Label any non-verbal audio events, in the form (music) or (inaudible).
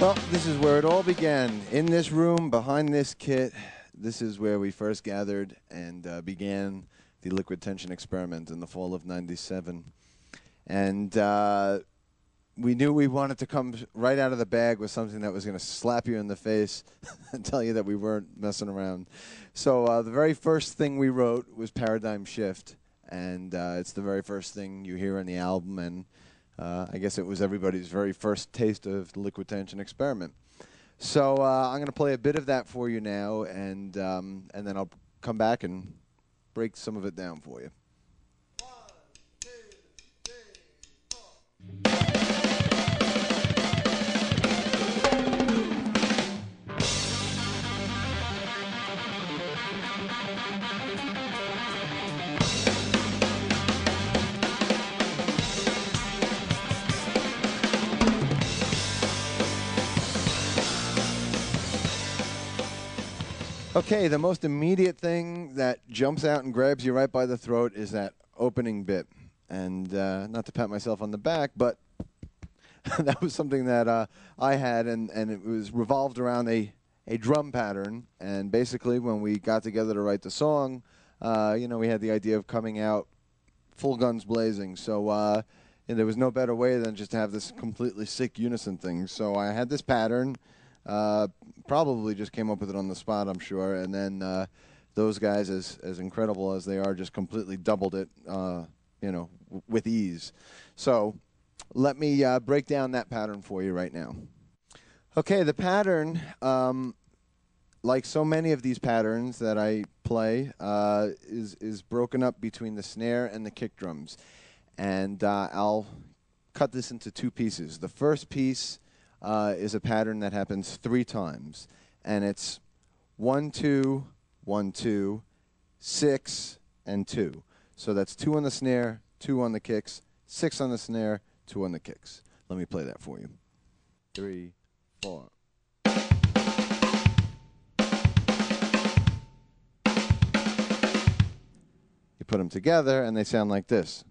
Well, this is where it all began. In this room, behind this kit, this is where we first gathered and uh, began the liquid tension experiment in the fall of 97. And uh, we knew we wanted to come right out of the bag with something that was going to slap you in the face (laughs) and tell you that we weren't messing around. So uh, the very first thing we wrote was Paradigm Shift. And uh, it's the very first thing you hear on the album. And uh, I guess it was everybody's very first taste of the liquid tension experiment. So uh, I'm going to play a bit of that for you now, and um, and then I'll come back and break some of it down for you. Okay, the most immediate thing that jumps out and grabs you right by the throat is that opening bit. And uh, not to pat myself on the back, but (laughs) that was something that uh, I had, and, and it was revolved around a, a drum pattern. And basically, when we got together to write the song, uh, you know, we had the idea of coming out full guns blazing. So uh, there was no better way than just to have this completely sick unison thing. So I had this pattern. Uh, probably just came up with it on the spot, I'm sure. And then uh, those guys, as as incredible as they are, just completely doubled it, uh, you know, w- with ease. So let me uh, break down that pattern for you right now. Okay, the pattern, um, like so many of these patterns that I play, uh, is is broken up between the snare and the kick drums, and I'll cut this into two pieces. The first piece uh, is a pattern that happens three times, and it's one, two, one, two, six, and two. So that's two on the snare, two on the kicks, six on the snare, two on the kicks. Let me play that for you. Three, four. You put them together, and they sound like this.